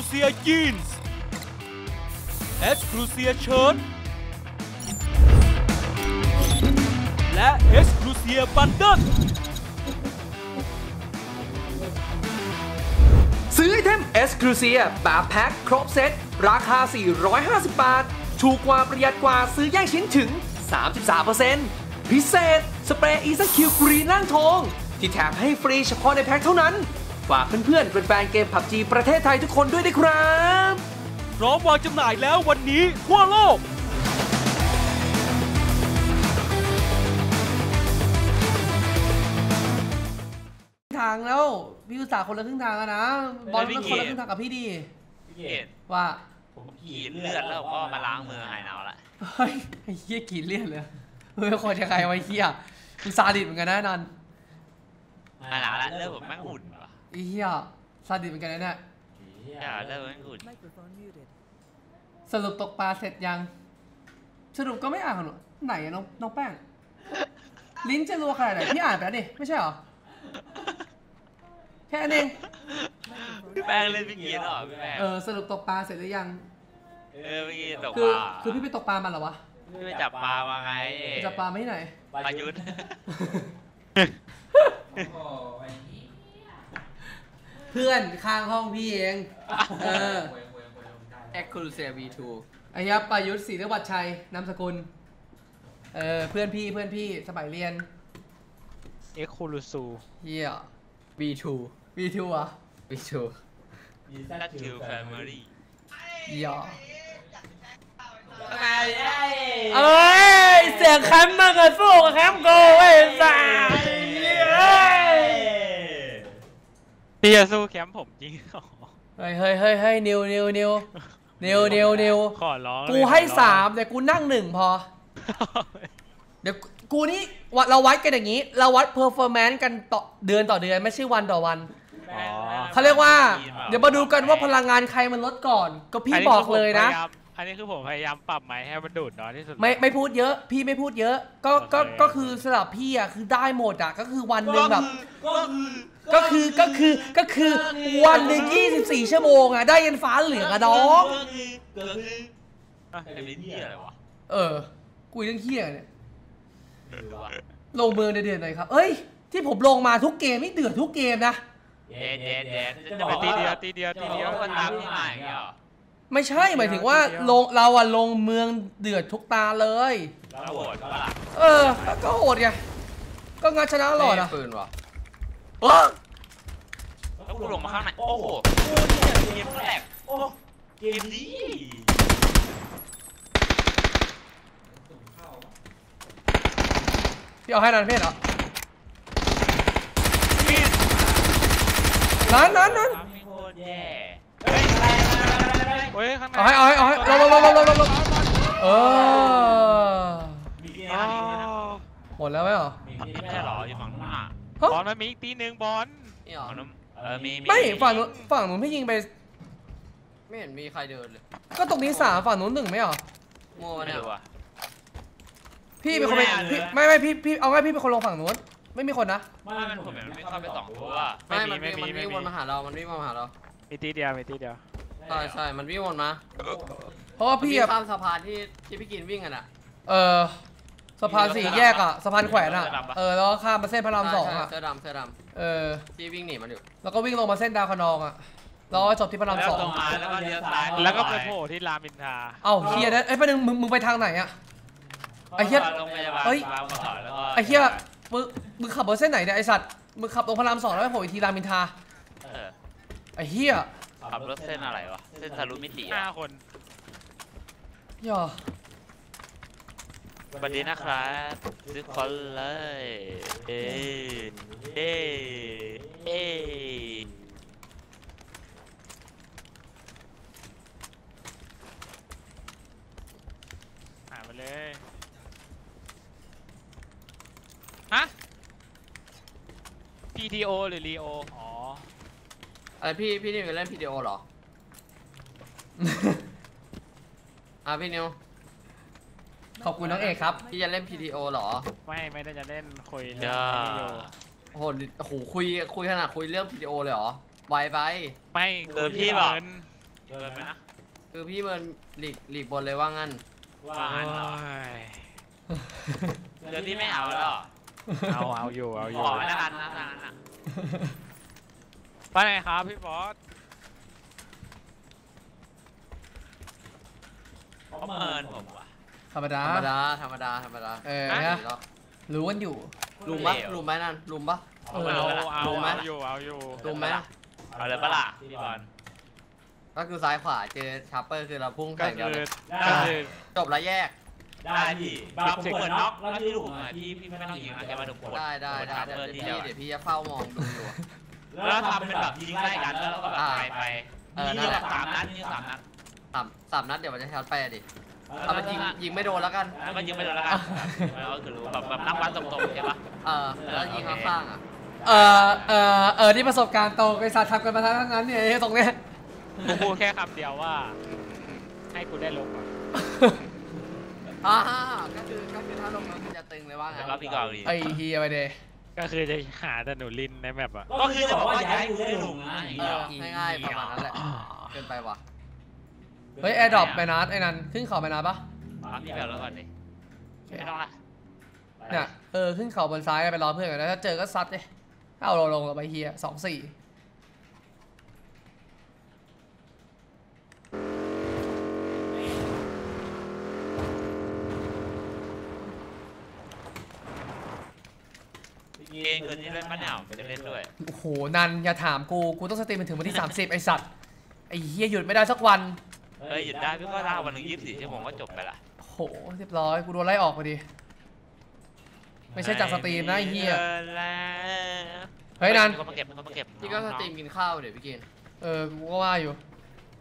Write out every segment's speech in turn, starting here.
ลูเซียยีนส์เอ็กซ์คลูเซียเชิ้ตและเอ็กซ์คลูเซียบันเดิลซื้อไอเทม e x c l u s i v e แบบแพ็คครบเซต ราคา 450 บาท ถูกกว่าประหยัดกว่าซื้อแยกชิ้นถึง 33%พิเศษ สเปรย์อีซัคิวกรีนล่างทอง ที่แถมให้ฟรีเฉพาะในแพ็คเท่านั้น ฝากเพื่อนๆเป็นแฟนเกม PUBG ประเทศไทยทุกคนด้วยนะครับ พร้อมวางจำหน่ายแล้ววันนี้ทั่วโลก ทางแล้วพี่อุตส่าห์คนละครึ่งทางแล้วนะบอลก็คนละครึ่งทางกับพี่ดีพี่เกดว่าผมกรีดเลือดแล้วผมก็มาล้างมือหายหนาวละเฮ้ยไอ้เหี้ยกรีดเลือดเลยเฮ้ยคนจะใครไวะไอ้เหี้ยมึงซาดิสเหมือนกันนะนันหายหนาวละเลือดผมแม่งอุ่นว่ะไอ้เหี้ยซาดิสเหมือนกันนะเนี่ย อย่าเลือดแม่งอุ่น Microphone muted. สรุปตกปลาเสร็จยัง สรุปก็ไม่อ่านของหนูไหนอะน้องน้องแป้ง ลิ้นจะรัวขนาดไหนพี่อ่านไปแล้วนี่ไม่ใช่เหรอ แค่นั้นเองพี่แป้งเล่นพี่เกียร์หรอพี่แป้งเออสรุปตกปลาเสร็จหรือยัง เออพี่เกียร์ตกคืปอลาคือพี่ไปตกปลามาเหรอวะพี่ไปจับปลามาไงไปจับปลามาที่ไหน ปลายุทธ เพื่อนข้างห้องพี่เอง เออเอ็กซ์คลูเซีย V2 ไอ้ยับประยุทธ์ศรีรวัชชัยนามสกุล เออ เพื่อนพี่เพื่อนพี่สมัยเรียนเอ็กคูลูซู เฮีย V2 วีทูอะ V2 นัดคิวแฟมิลี่เฮียไงไอ้เอ้ย เสียงแคมป์มากเลยสู้กับแคมป์โกเว้ยสัส พี่จะสู้แคมป์ผมจริงเหรอเฮ้ยเฮ้ยเฮ้ยเฮ้ยนิวนิวนิวนิวนิวนิวขอร้องกูให้สามแต่กูนั่งหนึ่งพอ เดี๋ยวกูนี่วัดเราวัดกันอย่างนี้ เราวัดเพอร์ฟอร์แมนซ์กันต่อเดือนต่อเดือนไม่ใช่วันต่อวันอ๋อเขาเรียกว่า เดี๋ยวมาดูกันว่าพลังงานใครมันลดก่อน ก็พี่บอกเลยนะ อันนี้คือผมพยายามปรับไม้ให้มันดูดน้อยที่สุด ไม่ไม่พูดเยอะ พี่ไม่พูดเยอะ ก็ก็โอเคก็คือสำหรับพี่อะคือได้หมดอะก็คือวันหนึ่งแบบก็คือก็คือก็คือก็คือวันหนึ่ง24ชั่วโมงอะได้ยันฟ้าเหลืองอะน้องก็คือก็คือไอ้เหี้ยอะไรวะเออคุยเรื่องเฮียเนี่ยเออวะลงเมืองเดือดๆหน่อยครับ เอ้ย ที่ผมลงมาทุกเกมนี่เดือดทุกเกมนะเย็ดเย็ดเย็ดจะจะบอกตีว่าเดียวตีเดียวตีเดียวก็ตามที่มาอย่างเงี้ยเหรอ ไม่ใช่หมายถึงว่าลงเราอะลงเมืองเดือดทุกตาเลยแล้วโหดก็ล่ะเออ ก็โหดไงก็งัดชนะตลอดอะปืนว่ะเออแล้วกูลงมาข้างในโอ้โหกูเนี่ยเกมแรกโอ้เกมดีพี่เอาให้นันเพศเหรอนั้นนั้นนั้น ทำให้โคตรแย่ เฮ้ยข้างในเอาให้เอาให้เอาให้ลงลงลงลงลงลงลงเออมีที่อ๋อไหนหมดแล้วไหมเหรอมีที่ไม่ใช่เหรออยู่ฝั่งนู้นอะฮะบอลมันมีอีกตีหนึ่งบอลนี่เหรอฝั่งนู้นเออมีมีไม่ฝั่งนู้นฝั่งนู้นพี่ยิงไป ไม่เห็นมีใครเดินเลย ก็ตรงนี้สามฝั่งนู้นหนึ่งไม่เหรอโง่ไม่เนี่ยรู้อะพี่เป็นคนไปพี่ไม่ไม่พี่พี่เอาง่ายพี่เป็นคนลงฝั่งนู้นไม่มีคนนะไม่มันผมเห็นมันไม่เข้าไปสองตัวไม่มันวิ่งมันวิ่งวนมาหาเรา มันวิ่งมาหาเรา มีตีเดียวมีตีเดียว ใช่ใช่มันวิ่งวนมาเพราะว่ามันพี่วิ่งอะข้ามสะพานที่ที่พี่กินวิ่งกันอะเออสะพานสี่แยกอะสะพานแขวนอะเออแล้วก็ข้ามมาเส้นพระรามสองใช่อะเสื้อดำเสื้อดเออำที่วิ่งหนีมันอยู่แล้วก็วิ่งลงมาเส้นดาวคะนองอะแล้วก็จบที่พระรามแล้วสองตรงมาแล้วก็เลี้ยวซ้ายแล้วก็ไปโผล่ที่รามอินทราเอ้าเฮียนะเอ้ยไปหนึ่งมึงมึงไปทางไหนอะ ไอ้เหี้ยโรงพยาบาลเฮ้ย บางบ่อแล้วก็ไอ้เฮียมึงมึงขับบนเส้นไหนเนี่ยไอสัตว์มึงขับตรงพระรามสองแล้วไปโผล่อีกทีรามอินทราเออไอ้เฮีย ขับรถเส้นอะไรวะ เส้นทะลุมิติห้าอะคนย่อสวัสดีนะครับทุกคนเลย เอ้เอ้เอ้หาไปเลยฮะ PTO หรือ Leo อ๋อ อะไรพี่พี่นิวจะเล่นพีดีโอเหรอ อะพี่นิวขอบคุณน้องเอกครับ พี่จะเล่น PTO เหรอไม่ไม่ได้จะเล่นคุยเรื่ย่าอง Leo โอ้โหโอ้โหคุยคุยขนาดคุยเรื่อง PTO เลยเหรอไวไปไม่เออพี่บอกเงินเกินไหมนะคือพี่เมินหลีกหลีกบนเลยว่างั้นว่าโอ้งั้นเหรอยเดี๋ยวพี่ไม่เอาแล้วเหรอเอาเอาอยู่เอาอขยู่อแล้วกันนะทางนั้นอะ ว่าไงครับพี่บอสเขาเมินผมว่ะ ธรรมดา ธรรมดา ธรรมดา ธรรมดาเออหฮะนีแล้วรู้กันอยู่ ลุมปะเลวลุมไหมนั่นลุมปะเออเอาเอาเอาดูไหมเอาอยู่เอาอยู่ลุมไหมเอาเลยปะล่ะพี่บอลก็คือซ้ายขวาเจอชาร์เปอร์คือเราพุ่งก็แข่งเดียวคือเลยก็คือจบแล้วแยก ได้พี่บางผมเปิดน็อกแล้วพี่ลูกผมอะพี่พี่ไม่ต้องยิงนะแค่มาดูกดได้ได้กได้ทับเดี๋ยวเบอร์พี่ที่เดียวเดี๋ยวพี่จะเฝ้ามองดูอยู่ แล้วทำเป็นแบบยิงไล่กันแล้วก็แบบไปไปเออนั่นี่นแหแบละบสามนัดนี่สามนัดสามสามนัดเดี๋ยวมันจะชาร์จไปอะดิเอามันยิงยิงไม่โดนแล้วกันแล้วก็ยิงไปโดนแล้วกันแล้วก็คือรู้แบบแบบนักวัดตรงๆใช่ปะเออแล้วยิงข้างๆอะเออเออเออที่ประสบการณ์โตไอ้สัตว์ทำกันมาทั้งนั้นเนี่ยไอ้ตรงเนี้ยกูพูดแค่คำเดียวว่า ให้กูได้ลงก่อนอ่าก็คือก็คือถ้าลงมันคือจะตึงเลยว่างั้แล้นวก็พี่กอลีไอ้เฮียไปเดย ก็คือจะหาแต่หนูลินในแมปอะก็คือจะบอกว่าอย่าให้กูได้ลงนะอย่างเอเงี้ยอง่ายๆประมาณนั้นแหละเกินไปว่ะเฮ้ยแอร์ดรอปไปนัดไอ้นันขึ้นเขาไปนัดปะเอาพี่แบบแล้วก่อนดิไม่ต้องละเนี่ยเออขึ้นเขาบนซ้ายไปรอเพื่อนกันแล้วถ้าเจอก็ซัดเลยเอาเราลงเราไปเฮียสองสี่ เกมคืนนี้เล่นมะนาวจะเล่นด้วย โอ้โห นันอย่าถามกู กูต้อง stream มันถึงวันที่ 30 ไอสัตว์ ไอเฮียหยุดไม่ได้สักวัน เฮ้ยหยุดได้พี่ก็ลาวันหนึ่งยี่สิบสี่ชั่วโมงก็จบไปละโอ้โห เรียบร้อย กูโดนไล่ออกพอดี ไม่ใช่จาก stream นะไอ้เหี้ยเฮ้ยนันเขามาเก็บเขามาเก็บพี่ก็ stream กินข้าวเดี๋ยวพี่กิน เออ กูก็ว่าอยู่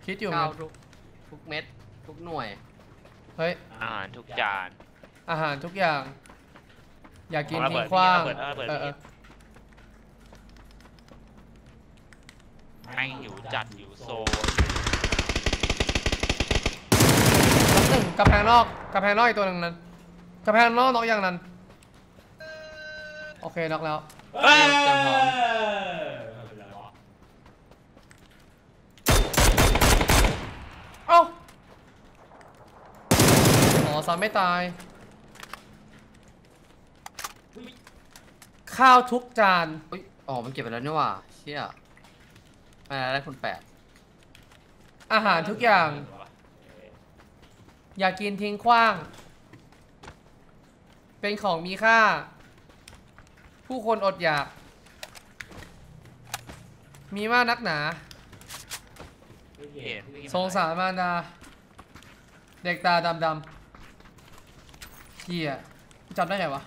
คิดอยู่เหมือข้านวกันทุกทุกเม็ด ทุกหน่วย เฮ้ย อาหารทุกจาน อาหารทุกอย่าง อยากกินเอาระเบิทิ้ดงขว้างระเบิดระเบิดเออเออแม่งอยู่จัดอยู่โซนนับหนึ่งกระแพงนอกกระแพงนอกอีกตัวหนึ่งนั้นกระแพงนอกนอกอย่างนั้น โอเคนอกแล้วเฮ้ยเต็มพร้อมเอ้าอ๋อซ้ำไม่ตาย ข้าวทุกจานอุ้ยอ๋อ มันเก็บไปแล้วนี่หว่าเชี่ยไม่ได้ได้คุณแปดอาหารทุกอย่าง อย่ากินทิ้งขว้าง เป็นของมีค่า ผู้คนอดอยาก มีมากนักหนาเห็นสงสารมารดา เด็กตาดำดำเฮียจำได้ไงวะ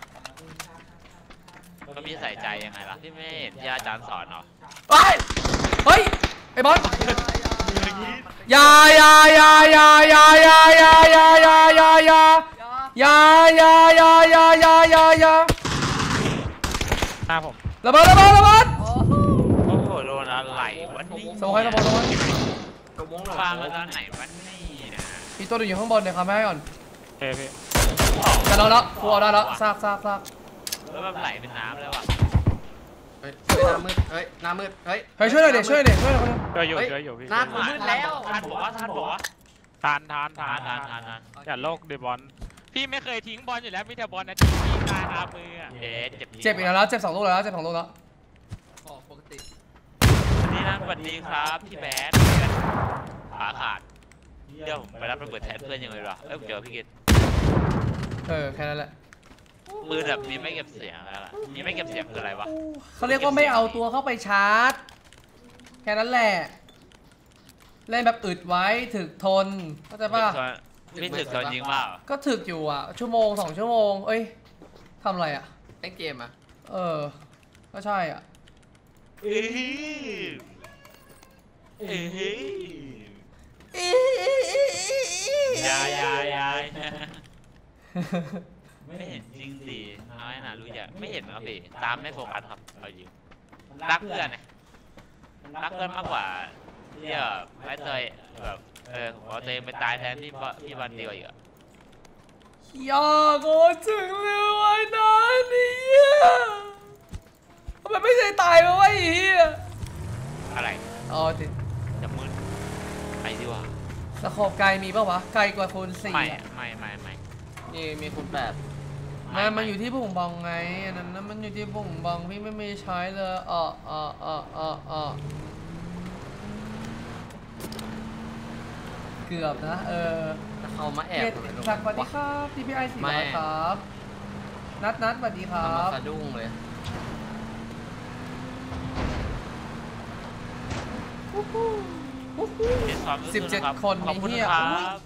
ก็มีใส่ใจยังไงล่ะที่ไม่เห็นที่อาจารย์สอนเหรอเฮ้ยเฮ้ยไอ้บอสอยายายายายายายายายายายายายายายายายายาหน้าผมระเบิดระเบิดระเบิดโอ้โหโดนอะไรวันนี้สมองให้สมองสมองกระมงหน่อยฟังมาตอนไหนวันนี้นะมีตัวหนึงอยู่ข้างบนเดี๋ยวคำให้ก่อนเฮ้ยพี่แต่เราแล้วกูเอาได้แล้วซากซากซาก แล้วแบบไหลเป็นน้ำเลยว่ะเฮ้ยเฮ้ยหน้ามืดเฮ้ยหน้ามืดเฮ้ยเฮ้ยช่วยหน่อยเด็กช่วยหน่อยเด็กช่วยหน่อยคนหนึงช่วยอยู่เฮ้ยช่วยอยู่พี่หน้ากูมืดแล้วทานบอกว่าทานบอกว่าทานทานทาทานนทานทานทานอย่าโลกดิบอลพี่ไม่เคยทิ้งบอลอยู่แล้วมีแต่บอลนะที่พี่ตายคามืออะเอ๊ะเจ็บเจ็บอีกแล้วเจ็บสองลูกแล้วเจ็บสองลูกแล้วอ๋อปกตินี่นะสวัสดีครับพี่แบดขาขาดเดี๋ยวผมไปรับระเบิดแทนเพื่อนยังไงวะเอ้ยเดี๋ยวพี่กิตเออแค่นั้นแหละ มือแบบนี้ไม่เก็บเสียงแล้วล่ะนี่ไม่เก็บเสียงคืออะไรวะเขาเรียกว่าไม่เอาตัวเข้าไปชาร์จ แค่นั้นแหละ เล่นแบบอึดไว้ถึกทนเข้าใจป่ะพี่ถึกตอนยิงเปล่าก็ถึกอยู่อะ ชั่วโมงสองชั่วโมง เอ้ยทำอะไรอะเล่นเกมอะ เออ ก็ใช่อะเอ้ยเอ้ยยายยายยาย ไม่เห็นจริงสิน้อยนะรู้จักไม่เห็นครับพี่ตามไม่โฟกัสครับเอายิงรักเพื่อนไงรักเพื่อนมากกว่าที่แบบไม่เคยแบบเออขอตัวเองไปตายแทนที่บที่วันเดียวอีกอะอยากโอ้ถึงเลยไว้นานนี่ทำไมไม่เคยตายมาไวะไอ้เหี้ยอะไรไอ๋อติดจะมืดไปดีกว่าสโคปไกลมีปะวะไกลกว่าคูณสี่ไม่อะไม่ไม่ไม่นี่มีคุณแปด มันมันอยู่ที่บุ่งบองไงอันนั้นนะมันอยู่ที่บุ่งบองพี่ไม่มีใช้เลยอ่ออ่ออ่ออ่ออ่อเกือบนะ เออแต่เขามาแอบเกียรติทำไมตรงศักดิ์สวัสดีวะครับทีพีไอสี่ไม่ร้อยครับ นัดนัดสวัสดีครัทำมาบสะดุ้งเลยเจ็ดสอบสิบเจ็ดรับคนขอบคุณไอ้เหี้ยครับ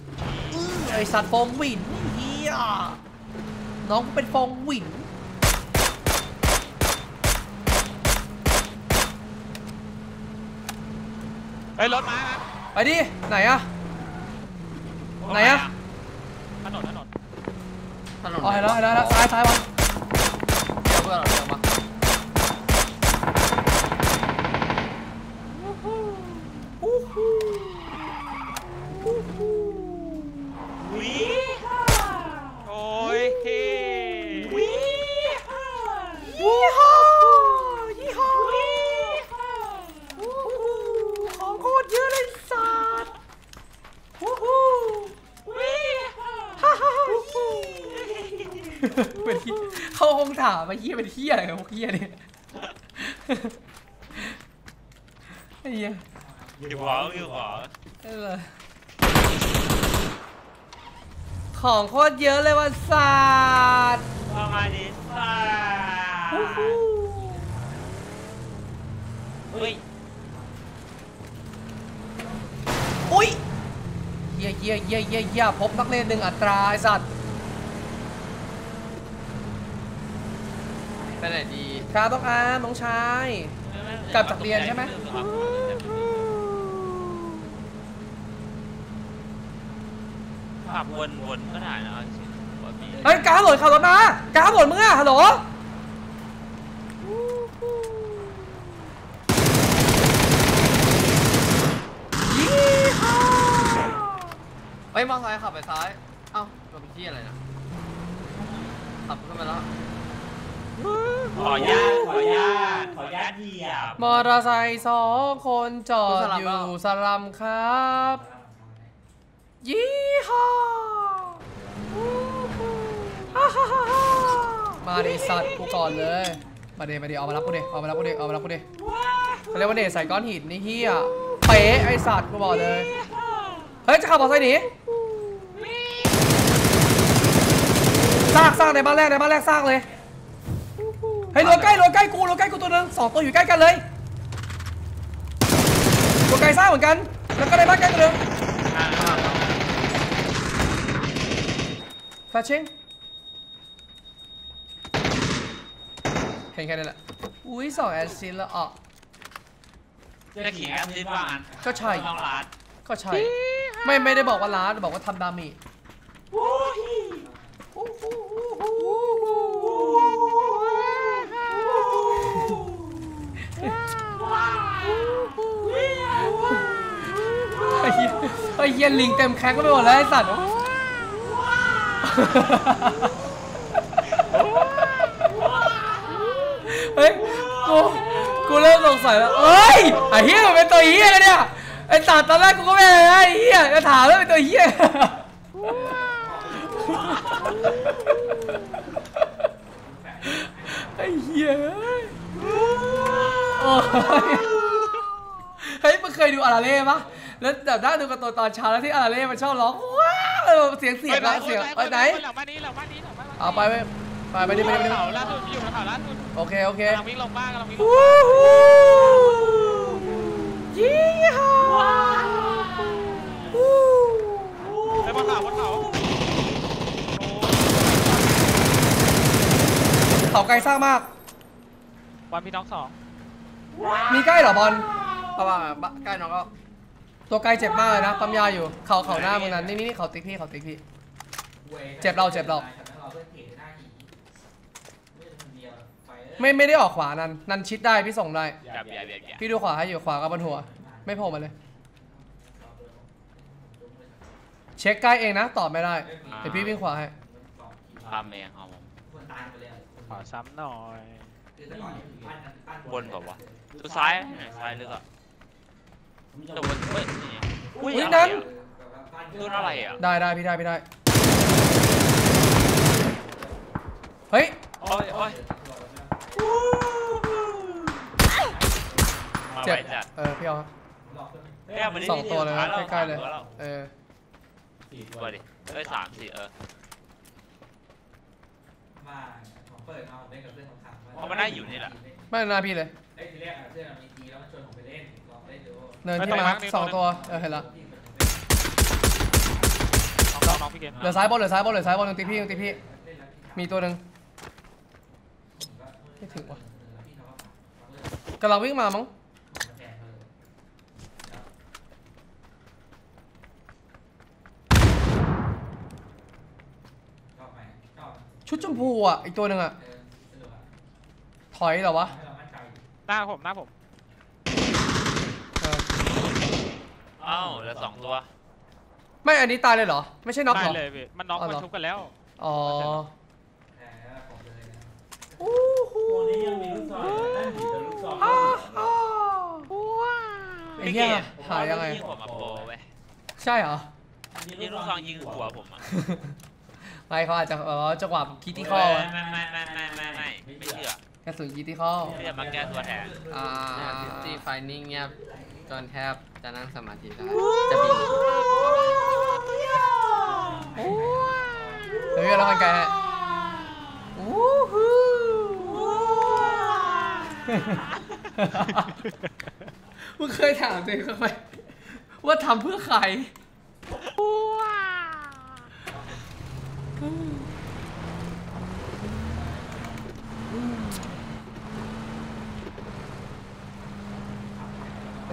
ไอสัตว์ฟงหวินเฮีย น้องกูเป็นฟงหวินเฮ้ยรถมานะไปดิ ไหนอะไหนอะถนนถนนถนนอ๋อเห็นแล้วเห็นแล้วเห็นแล้วซ้ายซ้ายวันเดี๋ยวเพื่อนเราเดี๋ยวมา โอ้ยเท่ ยี่ห้อยี่ห้อของโคตรเยอะเลยสัตว์วู้ฮู้ฮ่าฮ่าฮ่าเป็นที่เขา คงถามมาเฮียเป็นเฮียอะไรกับพวกเฮียเนี่ยไอ้เหี้ยอยู่หัวอยู่หัวเออของโคตรเยอะเลยวันสัตว์ประมาณนี้ซ่าเฮ้ยอุ้ยเยี่ยเยี่ยเยี่ยเยี่ยเยี่ยพบนักเรียนหนึ่งอัตราไอสัตว์ ไปไหนดีครับต้องอาร์มน้องชาย กลับจากเรียนใช่ไหม ขับวนวนก็ได้นะเอาจริงๆว่าพี่เฮ้ยกาหล่นขับรถมากาหล่นมึงอะฮัลโหลเฮ้ยมอเตอร์ไซค์ขับไปซ้าย เอ้าเราเป็นที่อะไรนะ ขับขึ้นมาแล้ว ขออนุญาตขออนุญาตขออนุญาตเหยียบมอเตอร์ไซค์สองคนจอดอยู่สลัมครับ ยี่ห้อฮ่าฮ่าฮ่าฮ่ามาดิสัตว์กูก่อนเลย มาเดมาเดเอามารับกูเดเอามารับกูเดเอามารับกูเดเขาเรียกว่าเดใส่ก้อนหินนี่เฮียเป๊ะไอสัตว์กูบอกเลย เฮ้ยจะขับมอเตอร์ไซค์หนีซากซากในบ้านแรกในบ้านแรกซากเลยเฮ้ยรัวใกล้รัวใกล้กูรัวใกล้กูตัวนึงสองตัวอยู่ใกล้กันเลยรัวไกลซ่าเหมือนกัน แล้วก็ในบ้านใกล้กันเลยแฟชชิ่งเห็นแค่นั้นแหละ อุ้ยสองแอสซินแล้วอะจะขี่แอสซิสบ้างอันก็ใช่ห้องร้านก็ใช่ ไม่ไม่ได้บอกว่าล้านบอกว่าทำดาเมิไอ้เหี้ยไอ้เหี้ยลิงเต็มแค็กก็ไปหมดแล้วไอ้สัตว์เฮ้ยกูกูเริ่มสงสัยแล้วเอ้ยไอ้เหี้ยมันเป็นตัวเหี้ยกันเนี่ยไอ้สัตว์ตอนแรกกูก็ไม่อะไรนะไอ้เหี้ยจะถามแล้วเป็นตัวเหี้ยไอ้เหี้ยโอ้ยเฮ้ยมึงเคยดูอาราเล่ปะ แล้วแบบนั่งดูการ์ตูนตอนเช้าแล้วที่อาราเล่มันชอบร้องว้าวเสียงเสียงอะเสียงไปไหนหลังบ้านนี้หลังบ้านนี้หลังบ้านนี้เอาไปไปไปไปดิไปดิไปดิเขาล่าสุดอยู่บนเขาล่าสุดโอเคโอเคกำลังวิ่งลงบ้านกำลังวิ่งลงวู้ฮู้ยี่ห้อวู้ไปบนเขาบนเขาเขาไกลสร้างมากบอลพี่น้องสองมีใกล้เหรอบอลเพราะว่าบ้านใกล้น้องก็ ตัวไกลเจ็บมากเลยนะปั๊มยาอยู่ เขาเขาหน้ามึงนั้นนี่นี่เขาติ๊กพี่เขาติ๊กพี่ เจ็บเราเจ็บเรา ไม่ไม่ได้ออกขวานันนันชิดได้พี่ส่งได้อย่าเบียดเบียดเบียดพี่ดูขวาให้อยู่ขวากับบนหัว ไม่โผล่มาเลย เช็คใกล้เองนะตอบไม่ได้เดี๋ยวพี่วิ่งขวาให้ทำเองครับผมขอซ้ำหน่อย บนแบบว่าตัวซ้ายไหนซ้ายลึกอะ แต่วันเฮ้ยนี่อุ้ยนั้น โดนอะไรอะได้ได้พี่ได้พี่ได้ เฮ้ย โอ้ยโอ้ยมาเจ็บไว้จัดเออพี่เอาเฮ้ยเอามาดิสองตัวเลยนะอาใกล้ๆเลยอาอาเออตัวดิเอ้ยสามสี่เออมาผมเปิดมาผมเล่นกับเพื่อนขำๆเพราะมันได้อยู่นี่แหละไม่หน้าพี่เลย เอ้ยทีแรกอะเพื่อนมี เนินที่มานครัสองตัวเออเห็นแล้วเหลือซ้ายบอลเหลือซ้ายบอลเหลือซ้ายบอนตรงตีพี่ตรงตีพี่มีตัวหนึ่งไม่ถึงว่ะกะลังวิ่งมามั้งชุดชมพูอะอีกตัวหนึ่งอะถอยเหรอวะหน้าผมหน้าผม อ้าเหลือสองตัวไม่อันนี้ตายเลยเหรอ ไม่ใช่น็อกเหรได้อเลยพี่มันน็อกอ๋อมันเหรอชุบกันแล้ว อ๋อแทนแล้วผมเลยนะตัวนี้ยังมีลูกซองอยู่นั่นอยู่แต่ลูกซองไม่หมดแล้วไอ้เหี้ยหายยังไง ยิงผมมาโปรเว้ยใช่เหรอ ยิงลูกซองยิงหัวผมอะไม่เขาอาจจะแบบว่าจังหวะคิดที่ข้อไม่ไม่ไม่ไม่ไม่ไม่ไม่ไม่เชื่อกระสุนคิดที่ข้อไม่จะมาแก้ตัวแทนอ่าซิตี้ไฟนิ่งเงียบจนแทบ จะนั่งสมาธิได้จะบินเดี๋ยวพี่เรากันไกลฮะมึงเคยถามตัวเองบ้างไหมว่าทำเพื่อใคร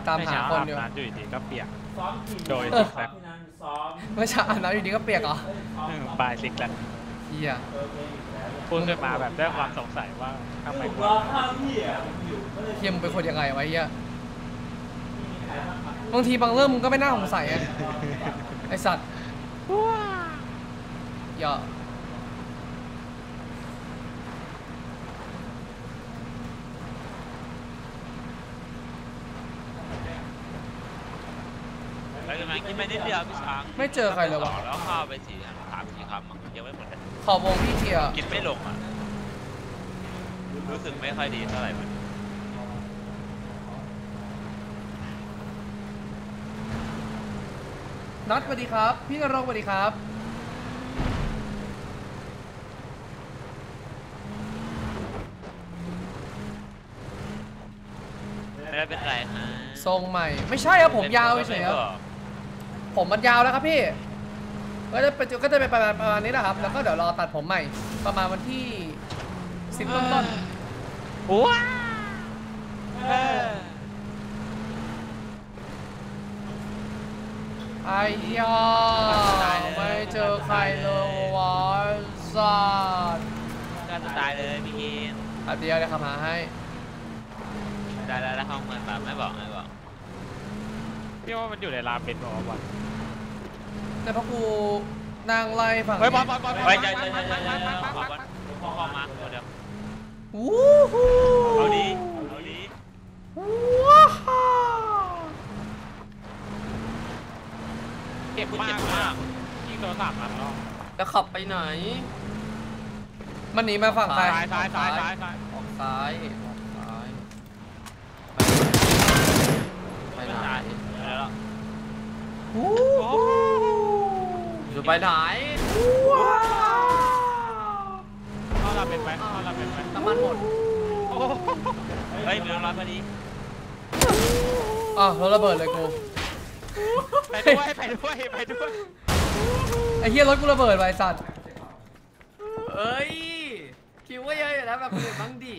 ตามหาคนเดียวน้ำอยู่ดีๆก็เปียกซ้อมกี่โดยโมงซิกแซกพี่นันซ้อมเมื่อเช้าอาบน้ำอยู่ดีก็เปียกเหรอเอ้ยซ้อมอืมซ้อมปลายซิกแล้วเฮียเออเพลงอีกแล้วพูดขึ้นมาแบบด้วยความสงสัยว่าทำไมผมกูรอข้ามพี่อะผมอยู่ก็เลยเฮียมึงเป็นคนยังไงวะเฮียมีใครบ้างครับบางทีบางเรื่องมึงก็ไม่น่าสงสัยอะไอสัตว์อย่า ไปกันมากินไปนิดเดียวพี่ช้างไม่เจอใครเลยวะแล้วข้าวไปสี่สามสี่คำอะยังไม่หมดเลยขอบวงพี่เทียกินไม่ลงอะรู้สึกไม่ค่อยดีเท่าไหร่มันนัดสวัสดีครับ พี่นรงค์สวัสดีครับ ไม่ได้เป็นไรฮะทรงใหม่ ไม่ใช่ครับผมยาวเฉยๆครับ ผมมันยาวแล้วครับพี่ ก็จะเป็นก็จะเป็นประมาณประมาณนี้แหละครับ แล้วก็เดี๋ยวรอตัดผมใหม่ ประมาณวันที่สิบต้นต้นว้าๆไอ้ยาไม่เจอใครเลยวะสัตว์ก็จะตายเลยพี่กินอันเดียวเลยครับหาให้ได้แล้วแล้วห้องเงินแบบไม่บอกไม่บอกพี่ว่ามันอยู่ในรามเป็นบอกว่าบอล แต่พอกูนางไล่ฝั่งเฮ้ยบอลนี้บอลบอลไว้ใจใจใจใจใจขอบอลขอบอลมาตัวเดียววู้ฮู้เอาดีเอาดีว้าวเก็บมากมากยิงโดนสามนัดแล้วจะขับไปไหน มันหนีมาฝั่งใครซ้ายซ้ายซ้ายซ้ายซ้ายออกซ้ายออกซ้ายไปไหนตายแล้ววู้จะ ไปไหนเข้าเราเป็นไหมเข้าเราเป็นไหมน้ำมันหมดโอ้เฮ้ยมีรางวัลพอดีอะรถระเบิดเลยกูไปด้วยไปด้วยไปด้วยไอ้เฮียรถกูระเบิดไปสัตว์เอ้ยคิดว่าเยอะอยู่แล้วแบบอื่นบ้างดิ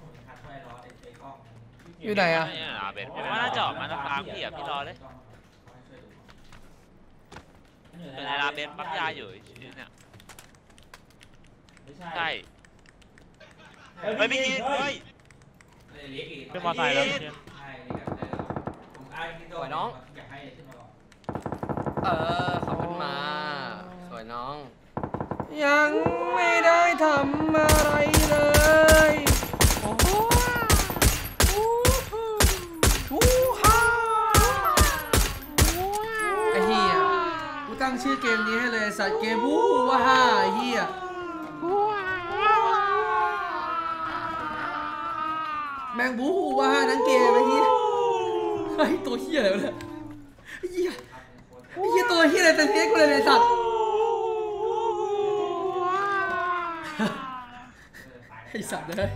ผมคัดไว้รอไอ้ไอ้กล้องอยู่ไหนอะไม่น่าเป็นผมว่าน่าจะออกมาทางกลางพี่อะพี่รอเลย เป็นไอราเบนปักยาอยู่เนี่ยใช่ไม่ยินเฮ้ยเป็นมอไซค์แล้วสวยน้อง เออขอบคุณมา สวยน้อง ยังไม่ได้ทำอะไรเลย ชื่อเกมนี้ให้เลยสัตว์เกมบู๊ว่าฮ่าไอ้เฮียแมงบู๊ว่าฮ่าทั้งเกมไอ้เฮียไอ้ตัวเฮียอะไรวะเนี่ยไอ้เฮียไอ้เฮียตัวเฮียอะไรแต่เนี้ยกูเลยไอ้สัตว์ไอ้สัตว์เลย